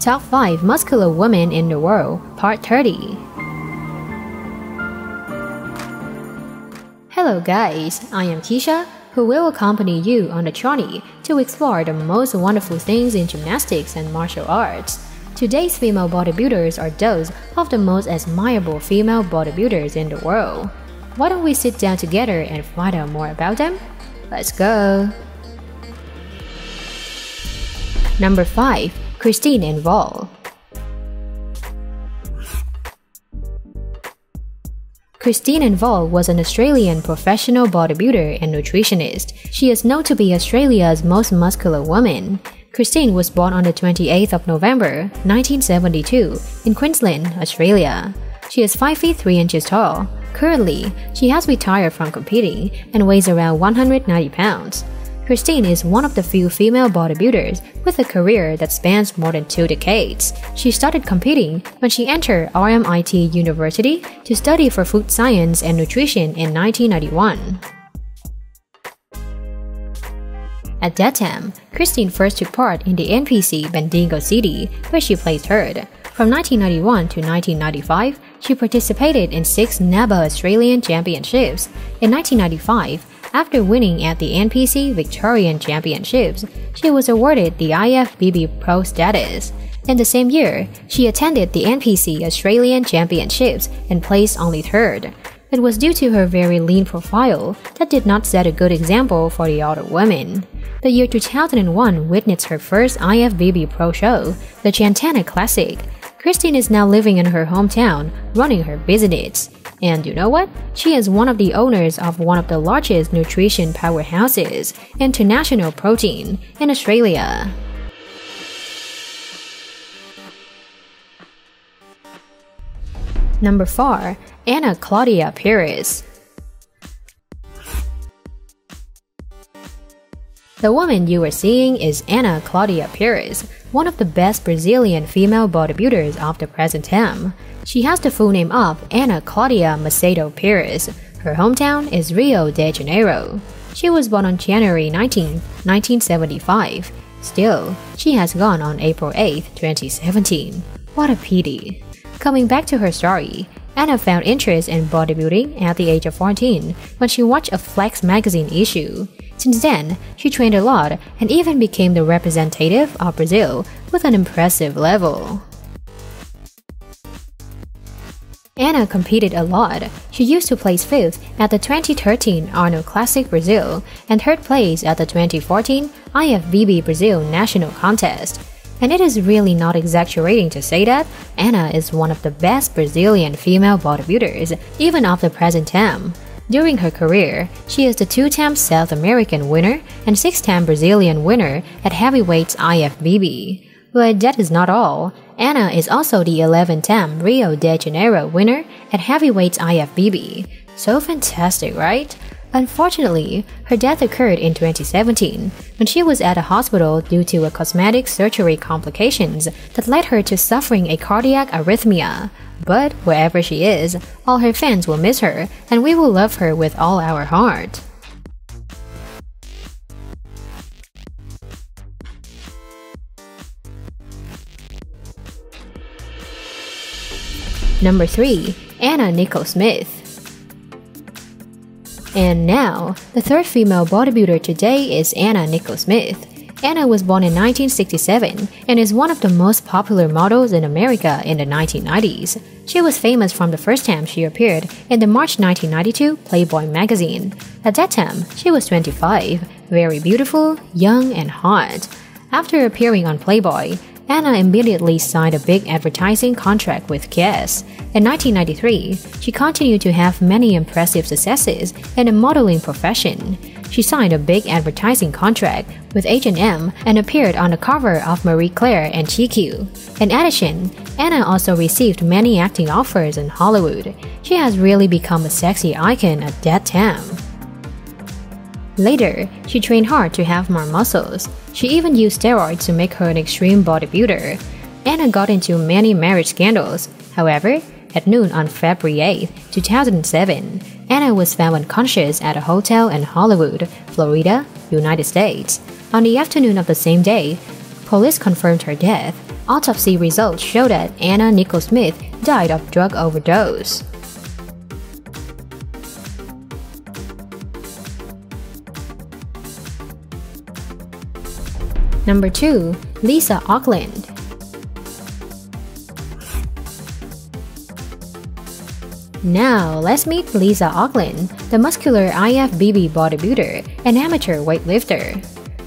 Top 5 Muscular Women in the World, Part 30. Hello, guys, I am Keisha, who will accompany you on the journey to explore the most wonderful things in gymnastics and martial arts. Today's female bodybuilders are those of the most admirable female bodybuilders in the world. Why don't we sit down together and find out more about them? Let's go! Number 5 Christine Envall. Christine Envall was an Australian professional bodybuilder and nutritionist. She is known to be Australia's most muscular woman. Christine was born on the 28th of November, 1972, in Queensland, Australia. She is 5 feet 3 inches tall. Currently, she has retired from competing and weighs around 190 pounds. Christine is one of the few female bodybuilders with a career that spans more than two decades. She started competing when she entered RMIT University to study for food science and nutrition in 1991. At that time, Christine first took part in the NPC Bendigo City, where she placed third. From 1991 to 1995, she participated in six NABBA Australian Championships. In 1995, after winning at the NPC Victorian Championships, she was awarded the IFBB Pro status. In the same year, she attended the NPC Australian Championships and placed only third. It was due to her very lean profile that did not set a good example for the other women. The year 2001 witnessed her first IFBB Pro show, the Jan Tana Classic. Christine is now living in her hometown, running her business. And you know what? She is one of the owners of one of the largest nutrition powerhouses, International Protein, in Australia. Number 4. Ana Claudia Pires. The woman you are seeing is Ana Claudia Pires, one of the best Brazilian female bodybuilders of the present time. She has the full name of Ana Claudia Macedo Pires. Her hometown is Rio de Janeiro. She was born on January 19, 1975. Still, she has gone on April 8, 2017. What a pity. Coming back to her story, Anna found interest in bodybuilding at the age of 14 when she watched a Flex magazine issue. Since then, she trained a lot and even became the representative of Brazil with an impressive level. Anna competed a lot. She used to place fifth at the 2013 Arnold Classic Brazil and third place at the 2014 IFBB Brazil National Contest. And it is really not exaggerating to say that Anna is one of the best Brazilian female bodybuilders, even of the present time. During her career, she is the two-time South American winner and six-time Brazilian winner at heavyweights IFBB. But that is not all. Anna is also the 11th time Rio de Janeiro winner at heavyweight IFBB. So fantastic, right? Unfortunately, her death occurred in 2017 when she was at a hospital due to a cosmetic surgery complications that led her to suffering a cardiac arrhythmia. But wherever she is, all her fans will miss her and we will love her with all our heart. Number 3. Anna Nicole Smith. And now, the third female bodybuilder today is Anna Nicole Smith. Anna was born in 1967 and is one of the most popular models in America in the 1990s. She was famous from the first time she appeared in the March 1992 Playboy magazine. At that time, she was 25, very beautiful, young, and hot. After appearing on Playboy, Anna immediately signed a big advertising contract with Guess. In 1993, she continued to have many impressive successes in the modeling profession. She signed a big advertising contract with H&M and appeared on the cover of Marie Claire and GQ. In addition, Anna also received many acting offers in Hollywood. She has really become a sexy icon at that time. Later, she trained hard to have more muscles. She even used steroids to make her an extreme bodybuilder. Anna got into many marriage scandals. However, at noon on February 8, 2007, Anna was found unconscious at a hotel in Hollywood, Florida, United States. On the afternoon of the same day, police confirmed her death. autopsy results show that Anna Nicole Smith died of drug overdose. Number 2. Lisa Auckland Now, let's meet Lisa Auckland, the muscular IFBB bodybuilder and amateur weightlifter.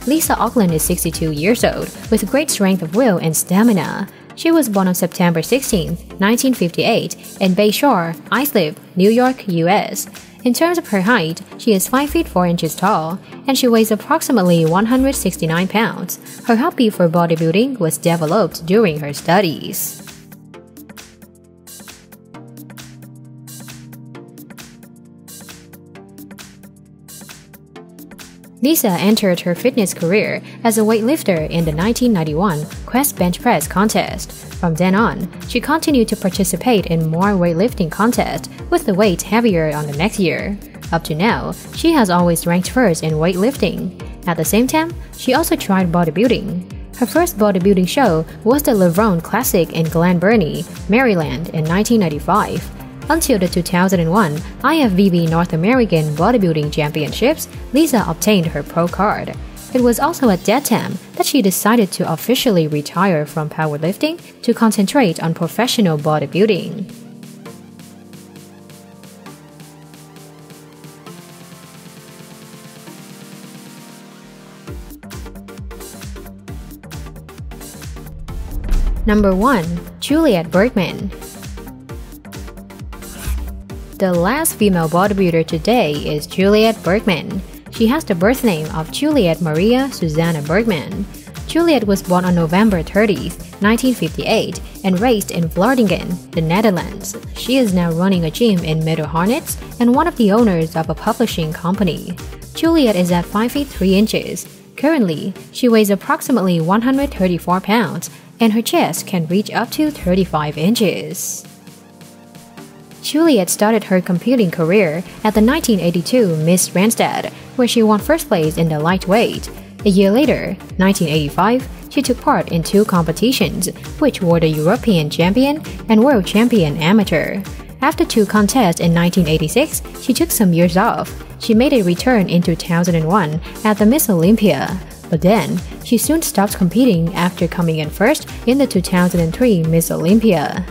Lisa Auckland is 62 years old, with great strength of will and stamina. She was born on September 16, 1958, in Bayshore, Islip, New York, US. In terms of her height, she is 5 feet 4 inches tall, and she weighs approximately 169 pounds. Her hobby for bodybuilding was developed during her studies. Lisa entered her fitness career as a weightlifter in the 1991 Quest Bench Press contest. From then on, she continued to participate in more weightlifting contests with the weight heavier on the next year. Up to now, she has always ranked first in weightlifting. At the same time, she also tried bodybuilding. Her first bodybuilding show was the Levrone Classic in Glen Burnie, Maryland in 1995. Until the 2001 IFBB North American Bodybuilding Championships, Lisa obtained her pro card. It was also at that time that she decided to officially retire from powerlifting to concentrate on professional bodybuilding. Number 1. Juliette Bergmann the last female bodybuilder today is Juliette Bergmann. She has the birth name of Juliette Maria Susanna Bergmann. Juliette was born on November 30, 1958, and raised in Vlaardingen, the Netherlands. She is now running a gym in Middelharnis and one of the owners of a publishing company. Juliette is at 5 feet 3 inches. Currently, she weighs approximately 134 pounds, and her chest can reach up to 35 inches. Juliette started her competing career at the 1982 Miss Randstad, where she won first place in the lightweight. A year later, 1985, she took part in two competitions, which were the European Champion and World Champion Amateur. After two contests in 1986, she took some years off. She made a return in 2001 at the Miss Olympia. But then, she soon stopped competing after coming in first in the 2003 Miss Olympia.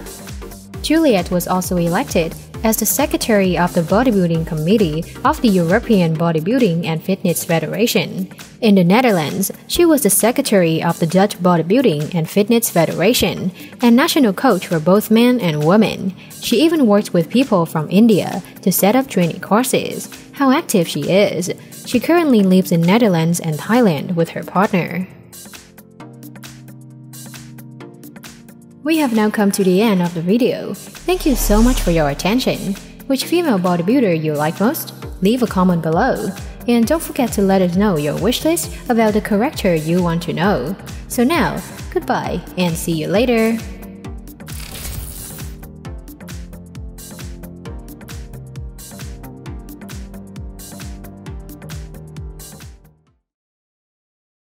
Juliette was also elected as the secretary of the bodybuilding committee of the European Bodybuilding and Fitness Federation. In the Netherlands, she was the secretary of the Dutch Bodybuilding and Fitness Federation and national coach for both men and women. She even worked with people from India to set up training courses. How active she is! She currently lives in Netherlands and Thailand with her partner. We have now come to the end of the video. Thank you so much for your attention. Which female bodybuilder you like most? Leave a comment below. And don't forget to let us know your wish list about the character you want to know. So now, goodbye and see you later.